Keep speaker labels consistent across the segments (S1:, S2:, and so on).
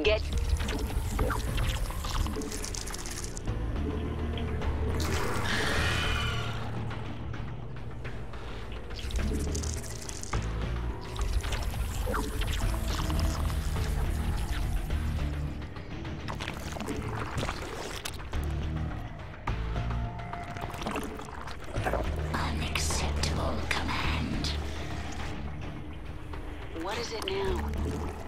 S1: Get...
S2: Unacceptable command.
S1: What is it now?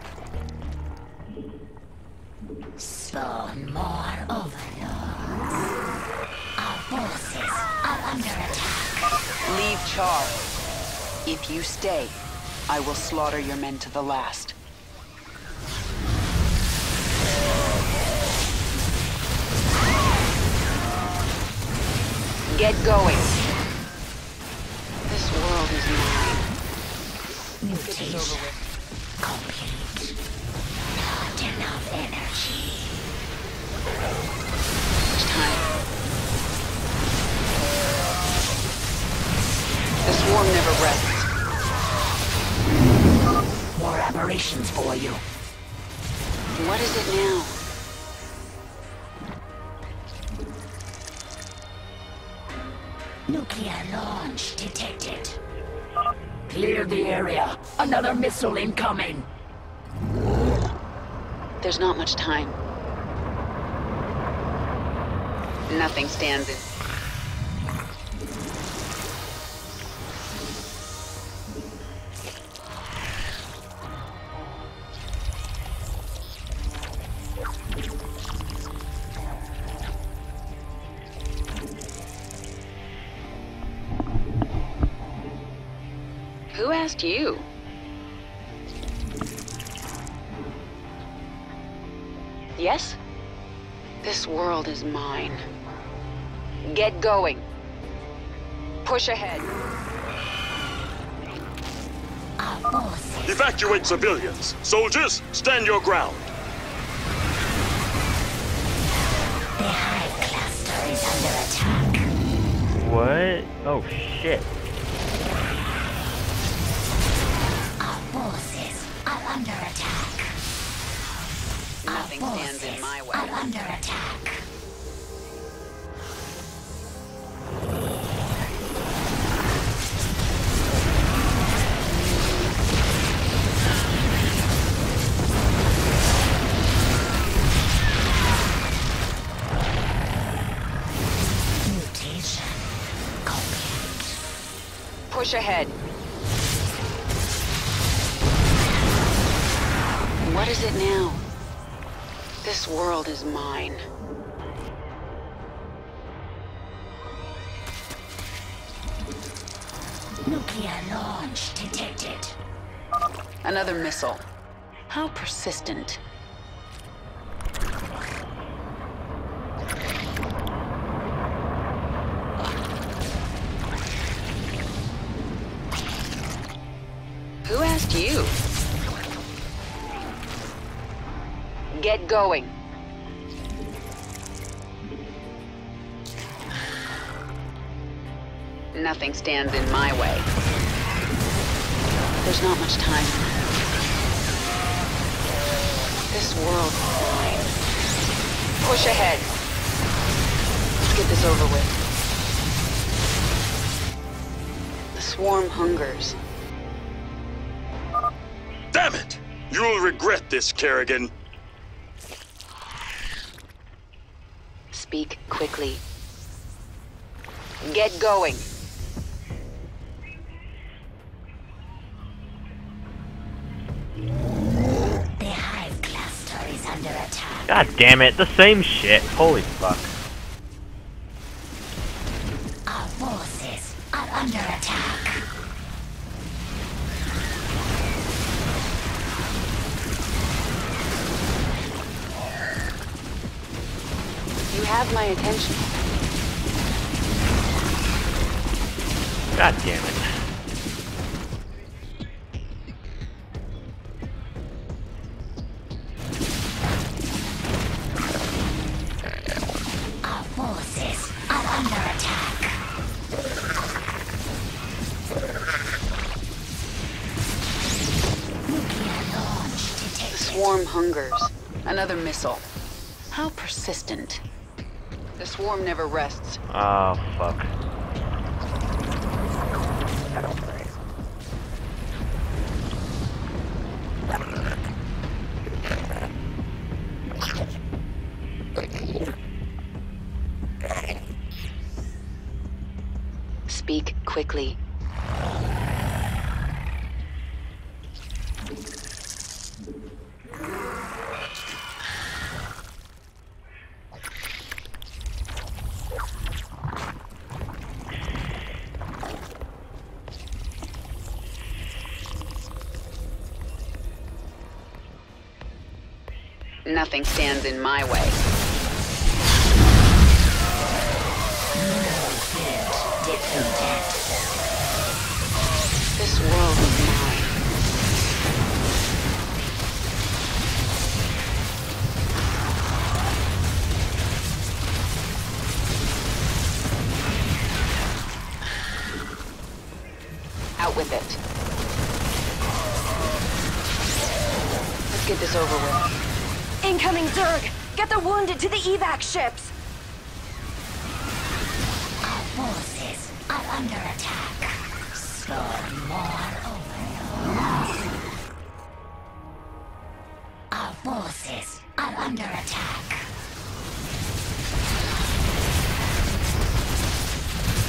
S2: Spawn more overlords. Our forces are under attack.
S1: Leave Char. If you stay, I will slaughter your men to the last. Get going. This world is mine.
S2: Mutation complete. Enough energy.
S1: Time. The swarm never rests.
S2: More aberrations for you.
S1: What is it now?
S2: Nuclear launch detected. Clear the area. Another missile incoming.
S1: There's not much time. Nothing stands in. Who asked you? Yes? This world is mine. Get going. Push ahead.
S3: Evacuate civilians. Soldiers, stand your ground.
S2: The hive cluster is under attack.
S4: What? Oh shit.
S1: Nothing stands in my way.
S2: are under attack. Mutation complete.
S1: Push ahead. What is it now? This world is mine.
S2: Nuclear launch detected.
S1: Another missile. How persistent. Going. Nothing stands in my way. There's not much time. This world is mine. Push ahead. Let's get this over with. The swarm hungers.
S3: Damn it! You'll regret this, Kerrigan.
S1: Speak quickly. Get going.
S2: The hive cluster is under attack.
S4: God damn it, the same shit. Holy fuck.
S1: Hungers. Another missile. How persistent. The swarm never rests.
S4: Oh, fuck.
S1: Speak quickly. Nothing stands in my way. This world is mine. Out with it. Let's get this over with.
S5: Incoming Zerg! Get the wounded to the evac ships!
S2: Our forces are under attack. Score more overload. Our forces are under attack.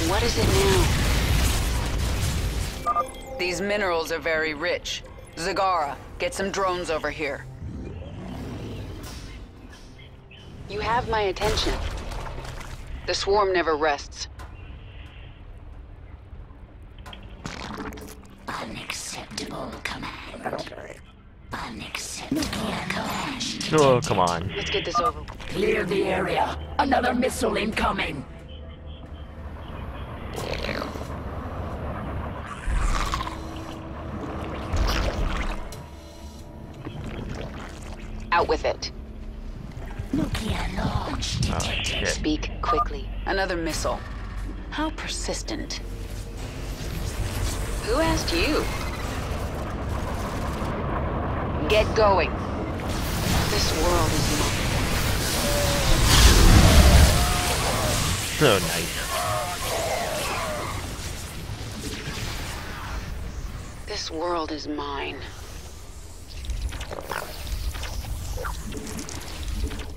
S1: What is it now? These minerals are very rich. Zagara, get some drones over here. You have my attention. The swarm never rests.
S2: Unacceptable command. Unacceptable command.
S4: Oh, come on.
S1: Let's get this over.
S2: Clear the area. Another missile incoming.
S1: Out with it.
S2: Nuclear launch
S4: Oh,
S2: detected.
S4: shit.
S1: Speak quickly. Another missile. How persistent. Who asked you? Get going. This world is mine.
S4: So nice.
S1: This world is mine.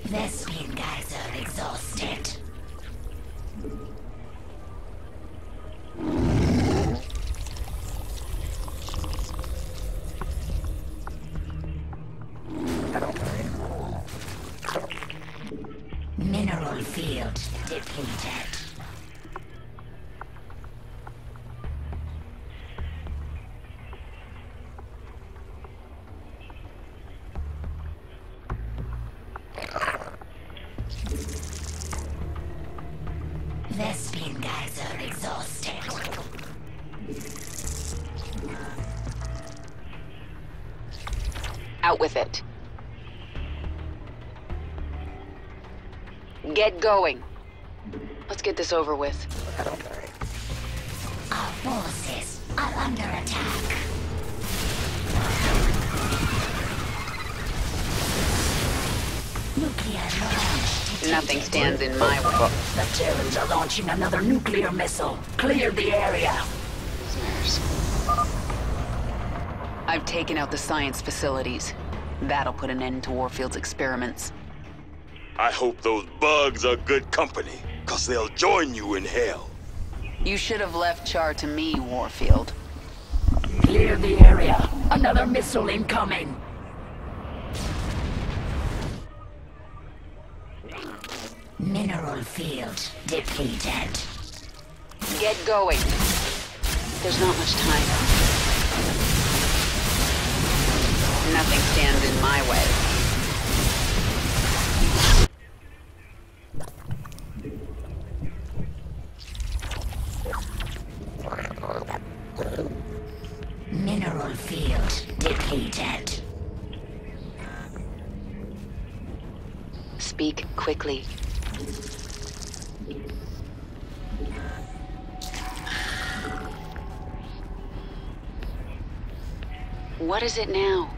S2: Vespene geyser exhausted. Mineral field depleted.
S1: Out with it. Get going. Let's get this over with.
S2: Our forces are under attack. Nuclear launch.
S1: Nothing stands in my way.
S2: The Terrans are launching another nuclear missile. Clear the area.
S1: I've taken out the science facilities. That'll put an end to Warfield's experiments.
S3: I hope those bugs are good company, cause they'll join you in hell.
S1: You should have left Char to me, Warfield.
S2: Clear the area. Another missile incoming. Mineral field depleted.
S1: Get going. There's not much time. Nothing stands in my way.
S2: Mineral field depleted.
S1: Speak quickly. What is it now?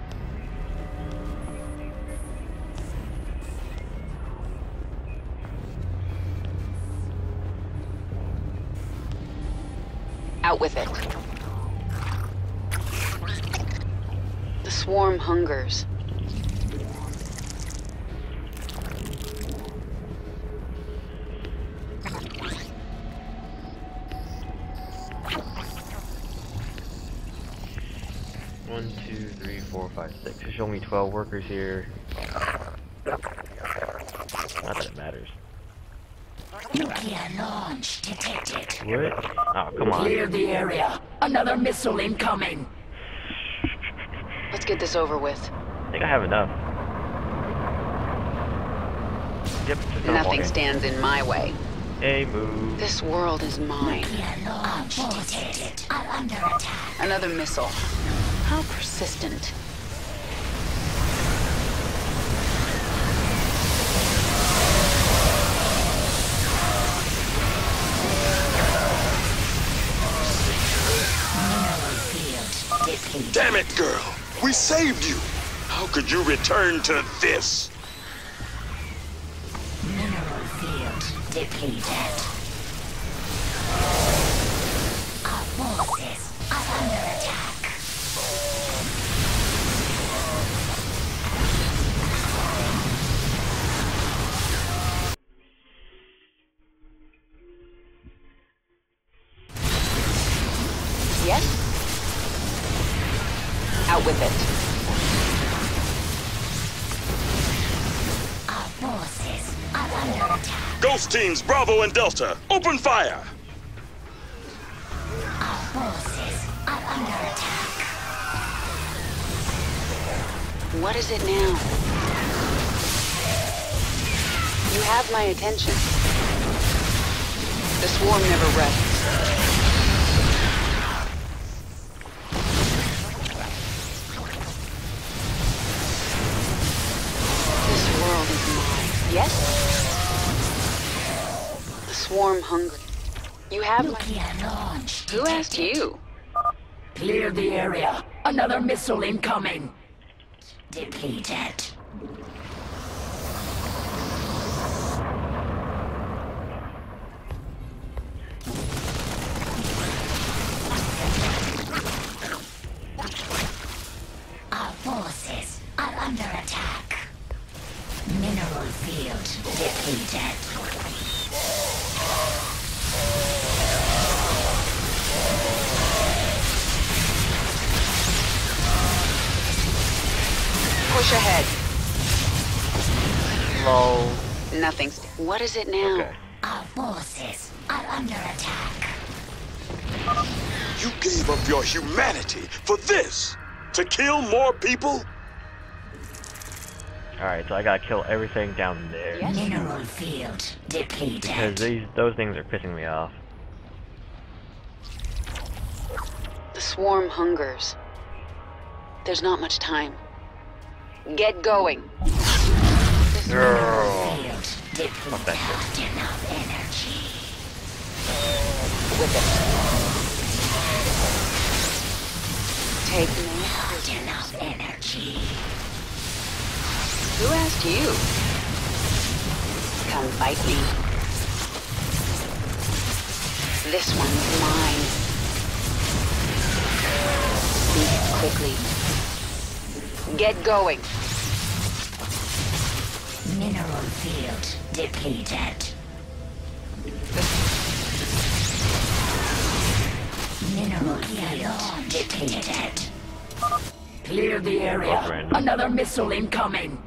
S1: Out with it. The swarm hungers.
S4: One, two, three, four, five, six. There's only 12 workers here. Not that it matters.
S2: Nuclear launch detected.
S4: What? Oh, come on.
S2: Clear the area. Another missile incoming.
S1: Let's get this over with.
S4: I think I have enough. Yep, just
S1: Nothing
S4: walk
S1: stands in my way.
S4: Hey, move.
S1: This world is mine.
S2: Nuclear launch detected. Are under attack.
S1: Another missile. How persistent.
S3: Damn it, girl! We saved you! How could you return to this?
S2: Mineral field depleted.
S3: Ghost teams Bravo and Delta, open fire!
S2: Our forces are under attack.
S1: What is it now? You have my attention. The swarm never rests. This world is mine. Yes? Swarm hungry. You have my...
S2: Nuclear launch
S1: Who asked you?
S2: Clear the area. Another missile incoming. Depleted. Our forces are under attack. Mineral field depleted.
S1: Push ahead.
S4: Lol.
S1: Nothing's... What is it now?
S4: Okay.
S2: Our forces are under attack.
S3: You gave up your humanity for this! To kill more people?
S4: Alright, so I gotta kill everything down there.
S1: Yes.
S2: Mineral field depleted.
S4: Because these those things are pissing me off.
S1: The swarm hungers. There's not much time. Get going.
S4: Girl. Fuck that shit.
S2: Not enough energy.
S1: with it. Take no.
S2: Not enough energy.
S1: Who asked you? Come fight me. This one's mine. Speak quickly. Get going.
S2: Mineral field depleted. Mineral field depleted. Clear the area. Another missile incoming.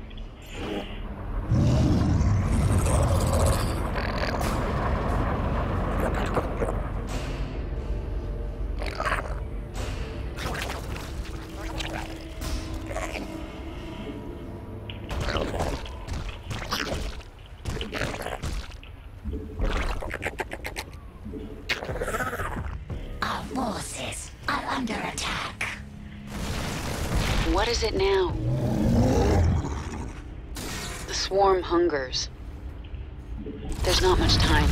S1: What is it now? The swarm hungers. There's not much time.